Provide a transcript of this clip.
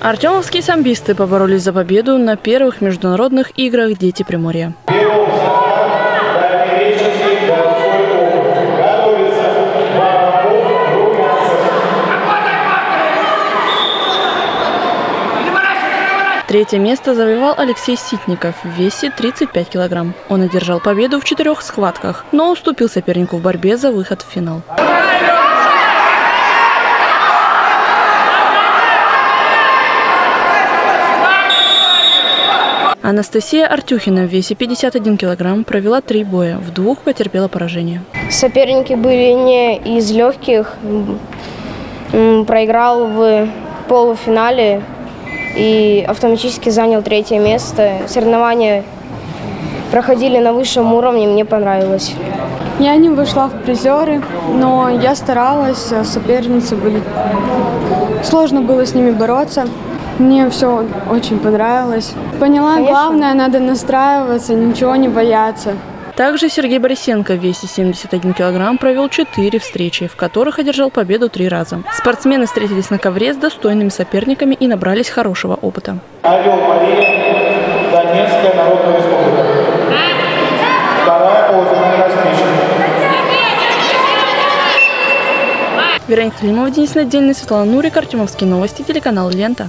Артемовские самбисты поборолись за победу на первых международных играх «Дети Приморья». Третье место завоевал Алексей Ситников в весе 35 килограмм. Он одержал победу в четырех схватках, но уступил сопернику в борьбе за выход в финал. Анастасия Артюхина в весе 51 килограмм провела три боя. В двух потерпела поражение. Соперники были не из легких. Проиграл в полуфинале и автоматически занял третье место. Соревнования проходили на высшем уровне, мне понравилось. Я не вышла в призеры, но я старалась, а соперницы были... Сложно было с ними бороться. Мне все очень понравилось. Поняла, Конечно. главное, надо настраиваться, ничего не бояться. Также Сергей Борисенко в весе 71 килограмм провел четыре встречи, в которых одержал победу три раза. Спортсмены встретились на ковре с достойными соперниками и набрались хорошего опыта. Орел Мария, Донецкая Народная Республика. Вторая полуфинальная встреча. Вероника Климова, Денис Надельный, Светлана Нурик, Артемовские новости, телеканал «Лента».